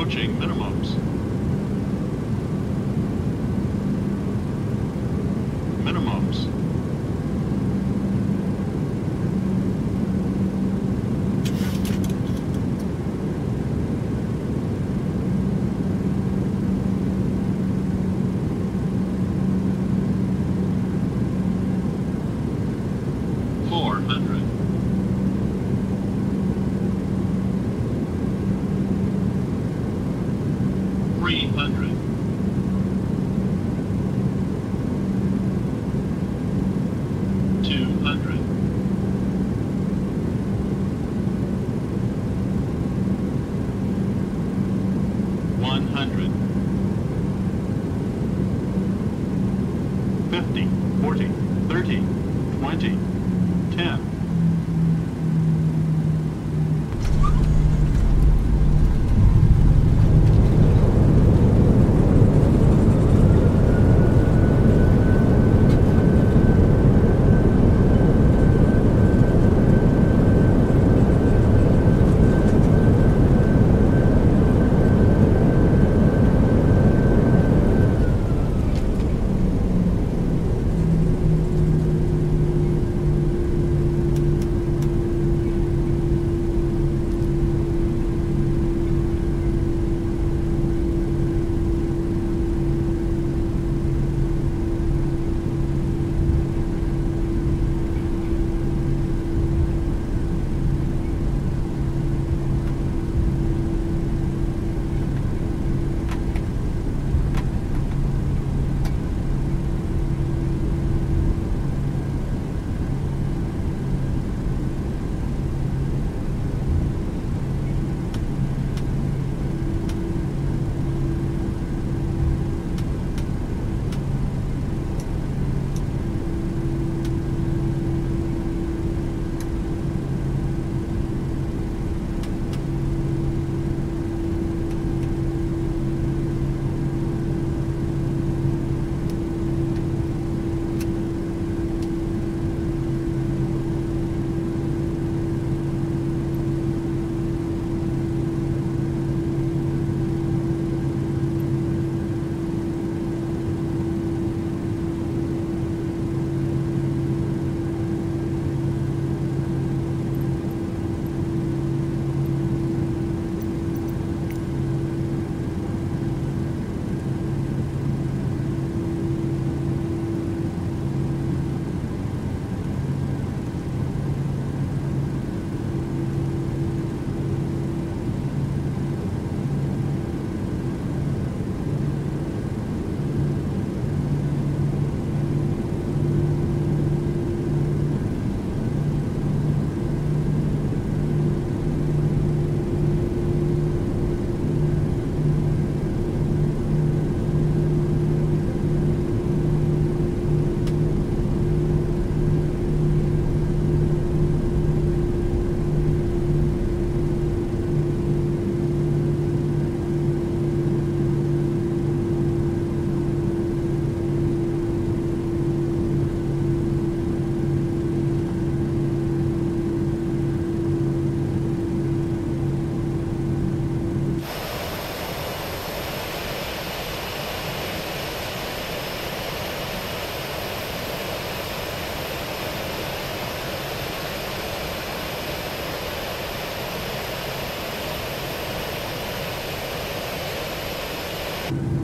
Approaching minimums. 20, 10, you